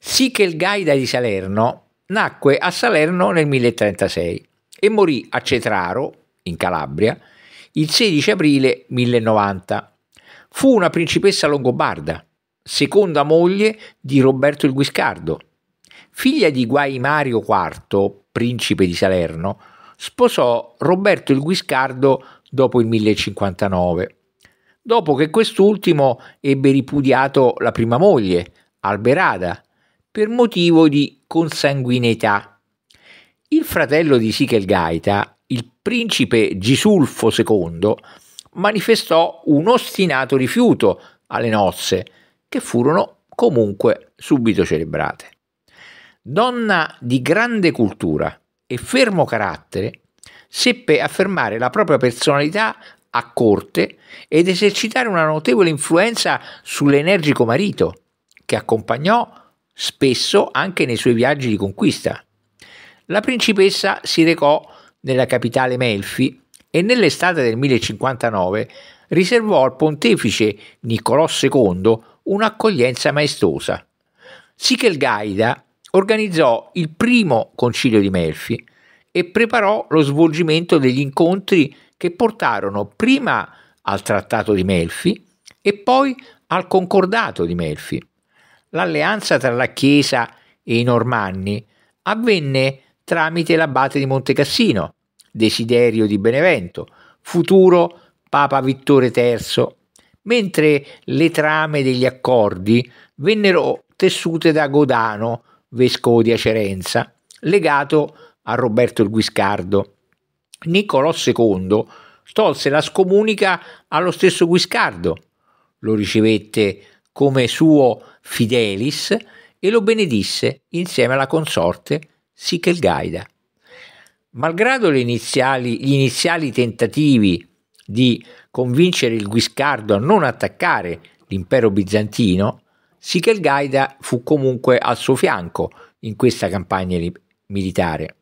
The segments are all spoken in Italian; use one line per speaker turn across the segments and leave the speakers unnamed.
Sichel Gaida di Salerno nacque a Salerno nel 1036 e morì a Cetraro, in Calabria, il 16 aprile 1090. Fu una principessa longobarda, seconda moglie di Roberto il Guiscardo. Figlia di Guai Mario IV, principe di Salerno, sposò Roberto il Guiscardo dopo il 1059, dopo che quest'ultimo ebbe ripudiato la prima moglie, Alberada, per motivo di consanguineità. Il fratello di Sichelgaita, il principe Gisulfo II, manifestò un ostinato rifiuto alle nozze, che furono comunque subito celebrate. Donna di grande cultura e fermo carattere, seppe affermare la propria personalità a corte ed esercitare una notevole influenza sull'energico marito, che accompagnò spesso anche nei suoi viaggi di conquista. La principessa si recò nella capitale Melfi e nell'estate del 1059 riservò al pontefice Niccolò II un'accoglienza maestosa. Sichelgaida organizzò il primo concilio di Melfi e preparò lo svolgimento degli incontri che portarono prima al Trattato di Melfi e poi al Concordato di Melfi. L'alleanza tra la Chiesa e i Normanni avvenne tramite l'abate di Montecassino, Desiderio di Benevento, futuro Papa Vittore III, mentre le trame degli accordi vennero tessute da Godano, vescovo di Acerenza, legato a Roberto il Guiscardo. Niccolò II tolse la scomunica allo stesso Guiscardo, lo ricevette come suo fidelis e lo benedisse insieme alla consorte Sichelgaida. Malgrado iniziali, gli iniziali tentativi di convincere il Guiscardo a non attaccare l'impero bizantino, Sichelgaida fu comunque al suo fianco in questa campagna militare.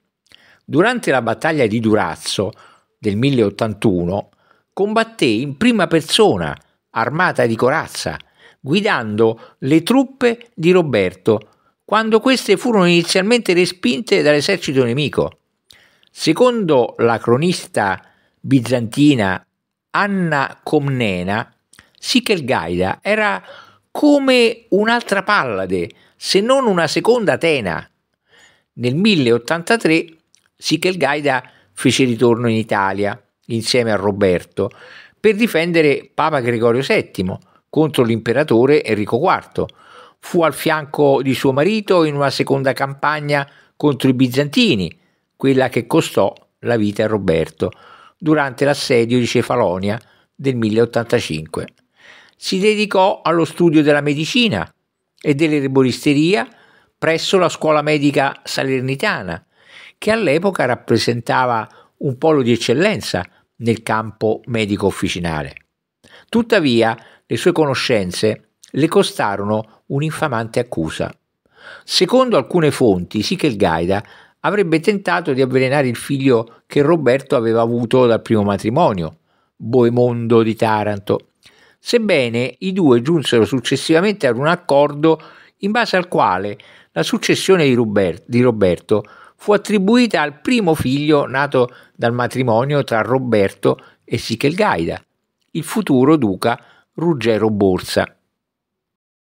Durante la battaglia di Durazzo del 1081 combatté in prima persona, armata di corazza, guidando le truppe di Roberto, quando queste furono inizialmente respinte dall'esercito nemico. Secondo la cronista bizantina Anna Comnena, Sichelgaida era come un'altra Pallade, se non una seconda Atena. Nel 1083 Sichelgaida fece ritorno in Italia insieme a Roberto per difendere Papa Gregorio VII contro l'imperatore Enrico IV. Fu al fianco di suo marito in una seconda campagna contro i bizantini, quella che costò la vita a Roberto durante l'assedio di Cefalonia del 1085. Si dedicò allo studio della medicina e dell'erboristeria presso la scuola medica salernitana, che all'epoca rappresentava un polo di eccellenza nel campo medico officinale. Tuttavia, le sue conoscenze le costarono un'infamante accusa. Secondo alcune fonti, Sichelgaida avrebbe tentato di avvelenare il figlio che Roberto aveva avuto dal primo matrimonio, Boemondo di Taranto, sebbene i due giunsero successivamente ad un accordo in base al quale la successione di, Robert, di Roberto fu attribuita al primo figlio nato dal matrimonio tra Roberto e Sichelgaida, il futuro duca Ruggero Borsa.